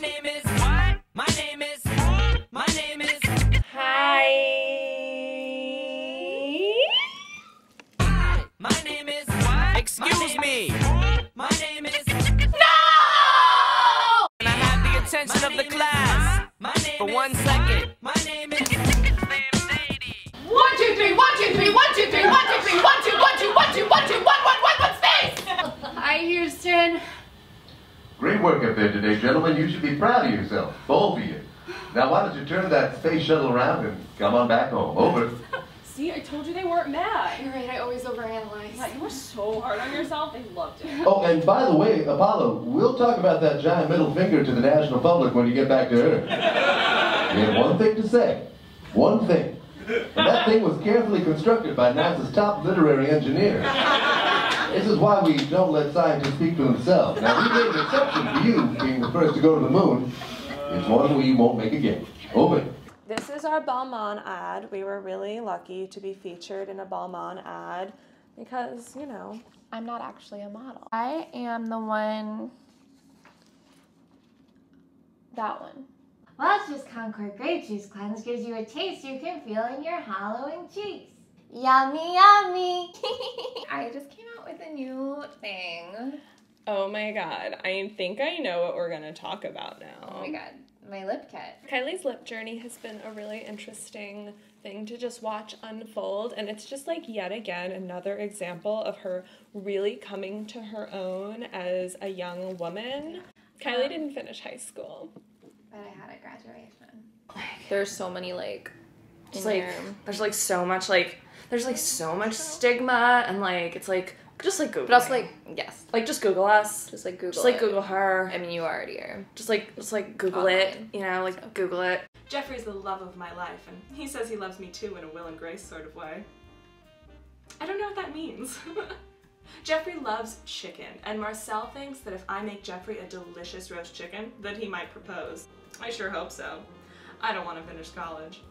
name is what? My name is my name is Hi. my name is what? Excuse me. My name is No! and I have the attention of the class My name for one second. My name is Great work up there today, gentlemen. You should be proud of yourself, both of you. Now, why don't you turn that space shuttle around and come on back home? Over. See, I told you they weren't mad. You're right, I always overanalyze. Yeah, you were so hard on yourself. They loved it. Oh, and by the way, Apollo, we'll talk about that giant middle finger to the national public when you get back to Earth. You have one thing to say. One thing. And that thing was carefully constructed by NASA's top literary engineer. This is why we don't let scientists speak for themselves. Now, we made an exception for you being the first to go to the moon. It's one we won't make again. Open. This is our Balmain ad. We were really lucky to be featured in a Balmain ad because, you know, I'm not actually a model. I am the one. That one. Welch's Concord Grape Juice Cleanse gives you a taste you can feel in your hollowing cheeks. Yummy, yummy. I just came out with a new thing. oh my god, I think I know what we're gonna talk about now. Oh my god, my lip kit. Kylie's lip journey has been a really interesting thing to just watch unfold, and it's just like yet again another example of her really coming to her own as a young woman. Kylie um, didn't finish high school. But I had a graduation. There's so many like, just like there's like so much like there's like so much stigma and like it's like just like Google. But also like, yes, like just Google us. just like Google. Just like it. Google her. I mean, you already are. Just like just like Google it. You know, like So. Google it. Jeffrey's the love of my life, and he says he loves me too in a Will and Grace sort of way. I don't know what that means. Jeffrey loves chicken, and Marcel thinks that if I make Jeffrey a delicious roast chicken, that he might propose. I sure hope so. I don't want to finish college.